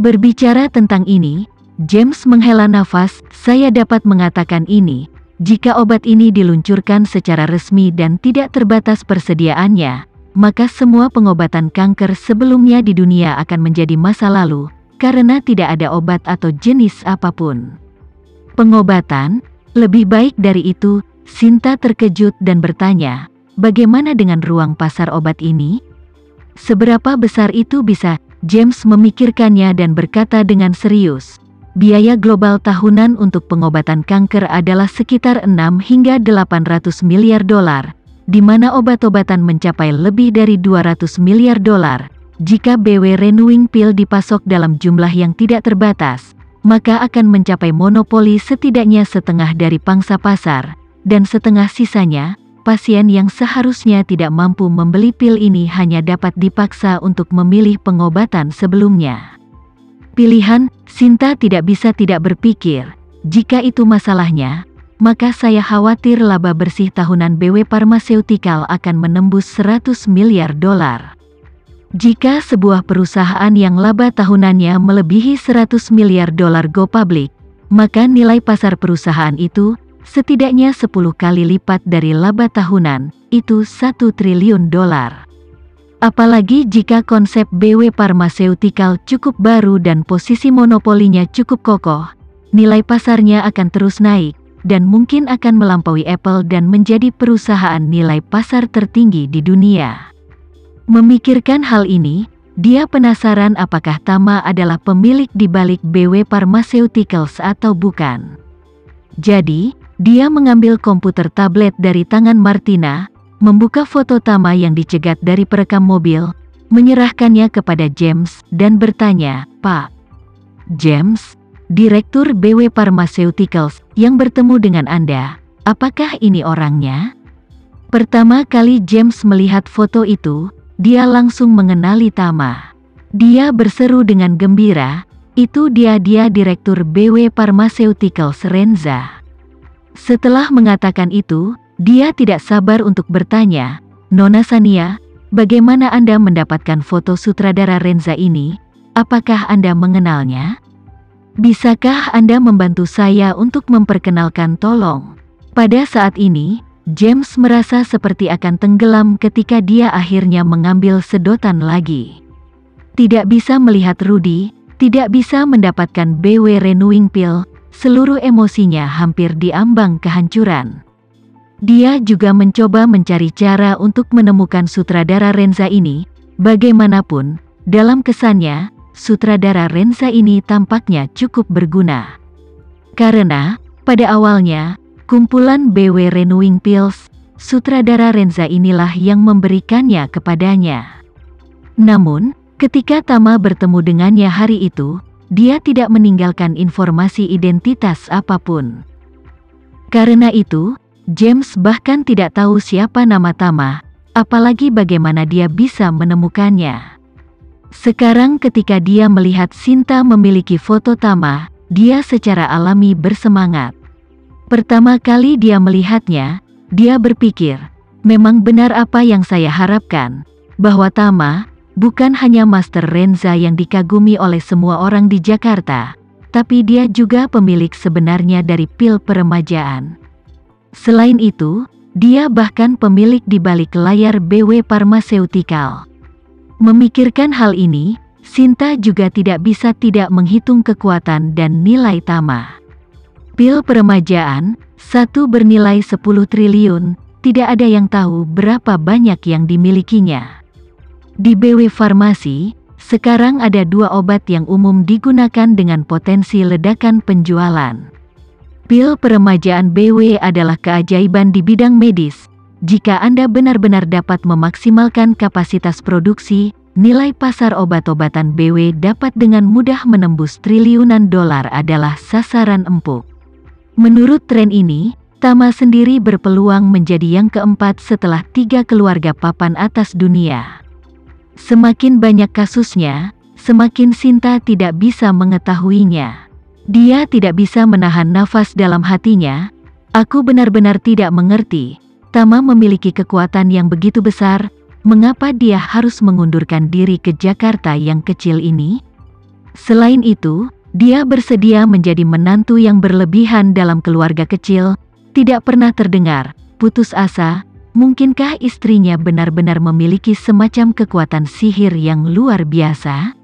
Berbicara tentang ini, James menghela nafas, saya dapat mengatakan ini, jika obat ini diluncurkan secara resmi dan tidak terbatas persediaannya, maka semua pengobatan kanker sebelumnya di dunia akan menjadi masa lalu, karena tidak ada obat atau jenis apa pun. Pengobatan, lebih baik dari itu, Sinta terkejut dan bertanya, bagaimana dengan ruang pasar obat ini? Seberapa besar itu bisa James memikirkannya dan berkata dengan serius, biaya global tahunan untuk pengobatan kanker adalah sekitar 6 hingga 800 miliar dolar, di mana obat-obatan mencapai lebih dari 200 miliar dolar. Jika BW Renewing Pill dipasok dalam jumlah yang tidak terbatas, maka akan mencapai monopoli setidaknya setengah dari pangsa pasar, dan setengah sisanya pasien yang seharusnya tidak mampu membeli pil ini hanya dapat dipaksa untuk memilih pengobatan sebelumnya. Pilihan, Sinta tidak bisa tidak berpikir, jika itu masalahnya, maka saya khawatir laba bersih tahunan BW Pharmaceutical akan menembus 100 miliar dolar. Jika sebuah perusahaan yang laba tahunannya melebihi 100 miliar dolar go public, maka nilai pasar perusahaan itu setidaknya 10 kali lipat dari laba tahunan, itu 1 triliun dolar. Apalagi jika konsep BW Pharmaceutical cukup baru dan posisi monopolinya cukup kokoh, nilai pasarnya akan terus naik, dan mungkin akan melampaui Apple dan menjadi perusahaan nilai pasar tertinggi di dunia. Memikirkan hal ini, dia penasaran apakah Tama adalah pemilik di balik BW Pharmaceuticals atau bukan. Jadi, dia mengambil komputer tablet dari tangan Martina, membuka foto Tama yang dicegat dari perekam mobil, menyerahkannya kepada James, dan bertanya, Pak, James, Direktur BW Pharmaceuticals, yang bertemu dengan Anda, apakah ini orangnya? Pertama kali James melihat foto itu, dia langsung mengenali Tama. Dia berseru dengan gembira, itu dia-dia Direktur BW Pharmaceuticals Renza. Setelah mengatakan itu, dia tidak sabar untuk bertanya, Nona Sania, bagaimana Anda mendapatkan foto sutradara Renza ini? Apakah Anda mengenalnya? Bisakah Anda membantu saya untuk memperkenalkan tolong? Pada saat ini, James merasa seperti akan tenggelam ketika dia akhirnya mengambil sedotan lagi. Tidak bisa melihat Rudy, tidak bisa mendapatkan BW Renewing Pill, seluruh emosinya hampir diambang kehancuran. Dia juga mencoba mencari cara untuk menemukan sutradara Renza ini, bagaimanapun, dalam kesannya, sutradara Renza ini tampaknya cukup berguna. Karena, pada awalnya, kumpulan BW Renewing Pills, sutradara Renza inilah yang memberikannya kepadanya. Namun, ketika Tama bertemu dengannya hari itu, dia tidak meninggalkan informasi identitas apa pun. Karena itu, James bahkan tidak tahu siapa nama Tama, apalagi bagaimana dia bisa menemukannya. Sekarang ketika dia melihat Sinta memiliki foto Tama, dia secara alami bersemangat. Pertama kali dia melihatnya, dia berpikir, memang benar apa yang saya harapkan, bahwa Tama, bukan hanya Master Renza yang dikagumi oleh semua orang di Jakarta, tapi dia juga pemilik sebenarnya dari pil peremajaan. Selain itu, dia bahkan pemilik di balik layar BW Pharmaceutical. Memikirkan hal ini, Sinta juga tidak bisa tidak menghitung kekuatan dan nilai Tama. Pil peremajaan, satu bernilai 10 triliun, tidak ada yang tahu berapa banyak yang dimilikinya. Di BW Farmasi, sekarang ada dua obat yang umum digunakan dengan potensi ledakan penjualan. Pil peremajaan BW adalah keajaiban di bidang medis. Jika Anda benar-benar dapat memaksimalkan kapasitas produksi, nilai pasar obat-obatan BW dapat dengan mudah menembus triliunan dolar adalah sasaran empuk. Menurut tren ini, Tama sendiri berpeluang menjadi yang keempat setelah tiga keluarga papan atas dunia. Semakin banyak kasusnya, semakin Sinta tidak bisa mengetahuinya. Dia tidak bisa menahan nafas dalam hatinya. Aku benar-benar tidak mengerti. Tama memiliki kekuatan yang begitu besar, mengapa dia harus mengundurkan diri ke Jakarta yang kecil ini? Selain itu, dia bersedia menjadi menantu yang berlebihan dalam keluarga kecil, tidak pernah terdengar, putus asa, mungkinkah istrinya benar-benar memiliki semacam kekuatan sihir yang luar biasa?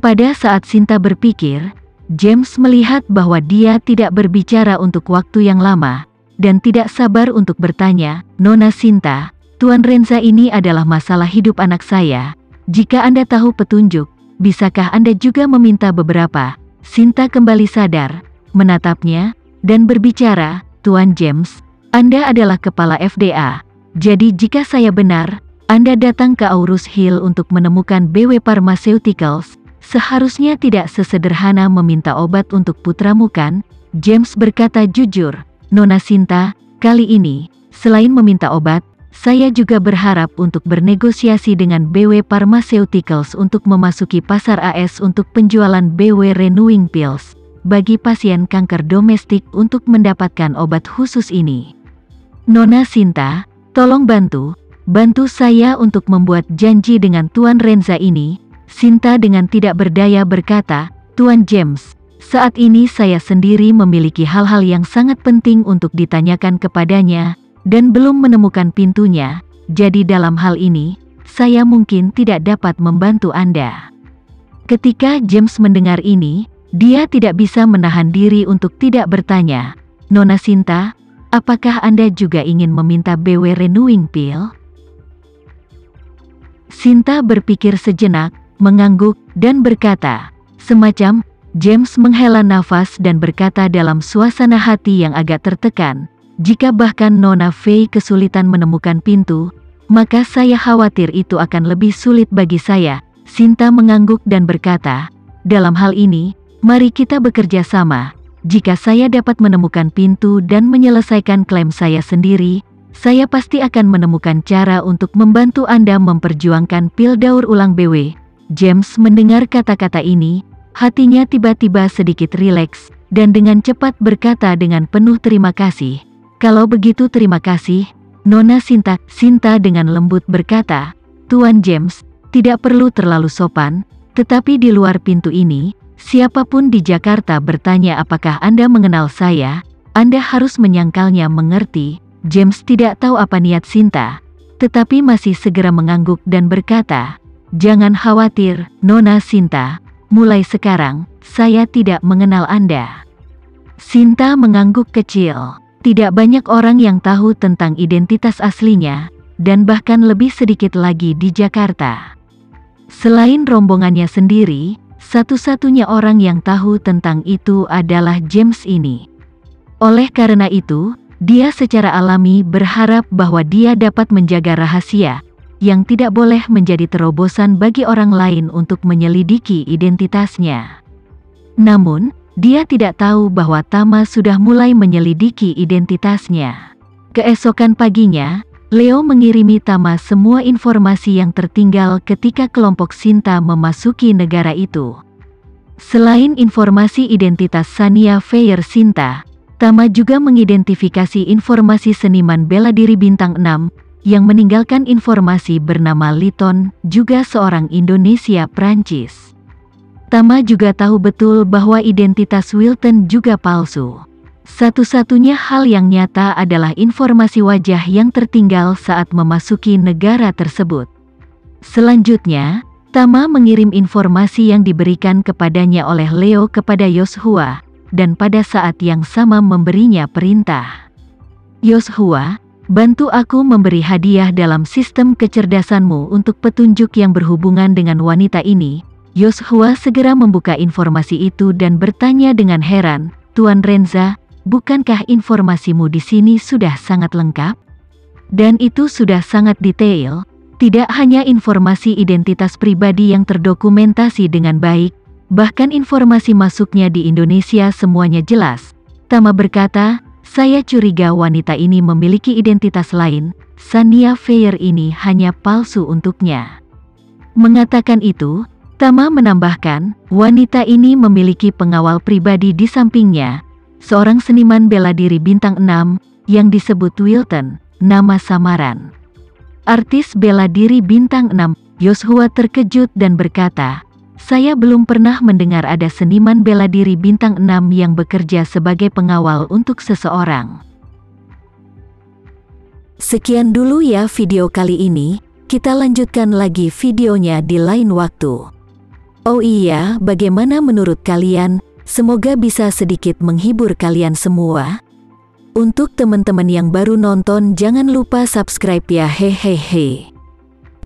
Pada saat Sinta berpikir, James melihat bahwa dia tidak berbicara untuk waktu yang lama, dan tidak sabar untuk bertanya, Nona Sinta, Tuan Renza ini adalah masalah hidup anak saya. Jika Anda tahu petunjuk, bisakah Anda juga meminta beberapa? Sinta kembali sadar, menatapnya, dan berbicara, Tuan James, Anda adalah kepala FDA. Jadi jika saya benar, Anda datang ke Aurus Hill untuk menemukan BW Pharmaceuticals, seharusnya tidak sesederhana meminta obat untuk putramu kan? James berkata jujur, Nona Sinta, kali ini, selain meminta obat, saya juga berharap untuk bernegosiasi dengan BW Pharmaceuticals untuk memasuki pasar AS untuk penjualan BW Renewing Pills bagi pasien kanker domestik untuk mendapatkan obat khusus ini. Nona Sinta, tolong bantu, bantu saya untuk membuat janji dengan Tuan Renza ini. Sinta dengan tidak berdaya berkata, Tuan James, saat ini saya sendiri memiliki hal-hal yang sangat penting untuk ditanyakan kepadanya, dan belum menemukan pintunya, jadi dalam hal ini, saya mungkin tidak dapat membantu Anda. Ketika James mendengar ini, dia tidak bisa menahan diri untuk tidak bertanya, Nona Sinta, apakah Anda juga ingin meminta BW Renewing Pill? Sinta berpikir sejenak, mengangguk, dan berkata, semacam, James menghela nafas dan berkata dalam suasana hati yang agak tertekan, jika bahkan Nona Fei kesulitan menemukan pintu, maka saya khawatir itu akan lebih sulit bagi saya. Sinta mengangguk dan berkata, dalam hal ini, mari kita bekerja sama. Jika saya dapat menemukan pintu dan menyelesaikan klaim saya sendiri, saya pasti akan menemukan cara untuk membantu Anda memperjuangkan pil daur ulang BW. James mendengar kata-kata ini, hatinya tiba-tiba sedikit rileks, dan dengan cepat berkata dengan penuh terima kasih, kalau begitu terima kasih, Nona Sinta. Sinta dengan lembut berkata, Tuan James, tidak perlu terlalu sopan, tetapi di luar pintu ini, siapa pun di Jakarta bertanya apakah Anda mengenal saya, Anda harus menyangkalnya mengerti. James tidak tahu apa niat Sinta, tetapi masih segera mengangguk dan berkata, Jangan khawatir, Nona Sinta, mulai sekarang, saya tidak mengenal Anda. Sinta mengangguk kecil. Tidak banyak orang yang tahu tentang identitas aslinya, dan bahkan lebih sedikit lagi di Jakarta. Selain rombongannya sendiri, satu-satunya orang yang tahu tentang itu adalah James ini. Oleh karena itu, dia secara alami berharap bahwa dia dapat menjaga rahasia, yang tidak boleh menjadi terobosan bagi orang lain untuk menyelidiki identitasnya. Namun, dia tidak tahu bahwa Tama sudah mulai menyelidiki identitasnya. Keesokan paginya, Leo mengirimi Tama semua informasi yang tertinggal ketika kelompok Sinta memasuki negara itu. Selain informasi identitas Sania Fair Sinta, Tama juga mengidentifikasi informasi seniman bela diri bintang 6 yang meninggalkan informasi bernama Liton, juga seorang Indonesia Prancis. Tama juga tahu betul bahwa identitas Wilton juga palsu. Satu-satunya hal yang nyata adalah informasi wajah yang tertinggal saat memasuki negara tersebut. Selanjutnya, Tama mengirim informasi yang diberikan kepadanya oleh Leo kepada Yoshua, dan pada saat yang sama memberinya perintah. Yoshua, bantu aku memberi hadiah dalam sistem kecerdasanmu untuk petunjuk yang berhubungan dengan wanita ini, Yoshua segera membuka informasi itu dan bertanya dengan heran, Tuan Renza, bukankah informasimu di sini sudah sangat lengkap? Dan itu sudah sangat detail, tidak hanya informasi identitas pribadi yang terdokumentasi dengan baik, bahkan informasi masuknya di Indonesia semuanya jelas. Tama berkata, saya curiga wanita ini memiliki identitas lain, Sania Fair ini hanya palsu untuknya. Mengatakan itu, Tama menambahkan, wanita ini memiliki pengawal pribadi di sampingnya, seorang seniman bela diri bintang 6, yang disebut Wilton, nama samaran. Artis bela diri bintang 6, Joshua terkejut dan berkata, Saya belum pernah mendengar ada seniman bela diri bintang 6 yang bekerja sebagai pengawal untuk seseorang. Sekian dulu ya video kali ini, kita lanjutkan lagi videonya di lain waktu. Oh iya, bagaimana menurut kalian? Semoga bisa sedikit menghibur kalian semua. Untuk teman-teman yang baru nonton jangan lupa subscribe ya hehehe.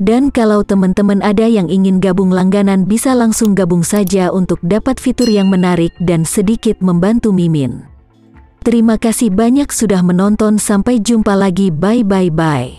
Dan kalau teman-teman ada yang ingin gabung langganan bisa langsung gabung saja untuk dapat fitur yang menarik dan sedikit membantu Mimin. Terima kasih banyak sudah menonton sampai jumpa lagi bye bye bye.